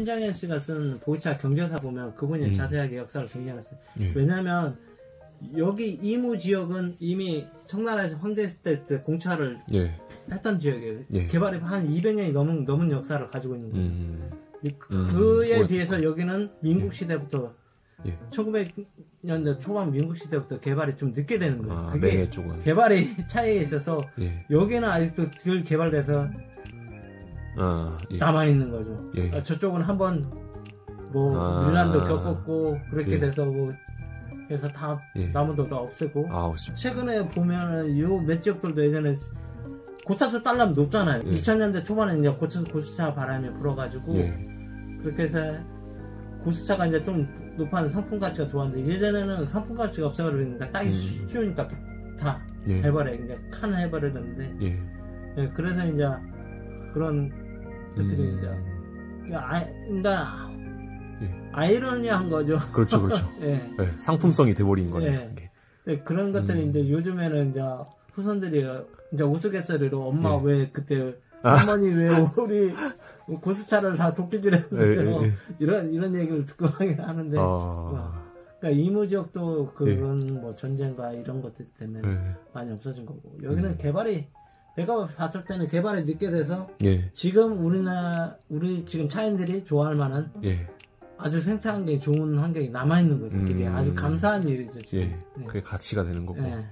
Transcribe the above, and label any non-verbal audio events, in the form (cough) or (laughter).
신정현 씨가 쓴 보이차 경제사 보면 그분이 음. 자세하게 역사를 정리해놨어요. 예. 왜냐면 여기 이무 지역은 이미 청나라에서 황제했을 때, 때 공차를 예. 했던 지역이에요. 예. 개발이 한 200년이 넘은, 넘은 역사를 가지고 있는 거예요. 음. 이- 음, 그에 그거 비해서 여기는 민국 시대부터 예. 1900년대 초반 민국 시대부터 개발이 좀 늦게 되는 거예요. 아, 그게 쪽은. 개발이 차이에 있어서 예. 여기는 아직도 덜 개발돼서 아, 예. 남아 있는 거죠. 예. 아, 저쪽은 한번 뭐 아. 밀란도 겪었고 그렇게 예. 돼서 뭐 그래서 다 예. 나무도 다 없애고 씨. 최근에 보면은 요몇 지역들도 예전에 고차수 딸람 높잖아요. 예. 2000년대 초반에 이제 고차 고수차 바람이 불어가지고 예. 그렇게 해서 고수차가 이제 좀 높은 상품 가치가 좋았는데 예전에는 상품 가치가 없어버리니까 따기 음. 쉬우니까 다 예. 해버려 이제 칸 해버리는데 예. 예, 그래서 이제 그런 것들이 음. 이제 아, 그러니까 예. 아이러니한 거죠. 그렇죠, 그렇죠. (laughs) 예. 예, 상품성이 돼버린 거네요. 예. 예, 그런 것들이 음. 이제 요즘에는 이제 후손들이 이제 우스갯소리로 엄마 예. 왜 그때 아. 할머니 왜 우리 고수차를 다 도끼질했는데요 예, 예, 이런 이런 얘기를 듣고 하긴 하는데 아, 그러니까 이무 지역도 그런 뭐 전쟁과 이런 것들 때문에 예. 많이 없어진 거고 여기는 음. 개발이 내가 봤을 때는 개발이 늦게 돼서 예. 지금 우리나라 우리 지금 차인들이 좋아할 만한 예. 아주 생태환경이 좋은 환경이 남아 있는 거죠. 그게 음. 아주 감사한 일이죠. 지금. 예. 네. 그게 가치가 되는 거고. 예.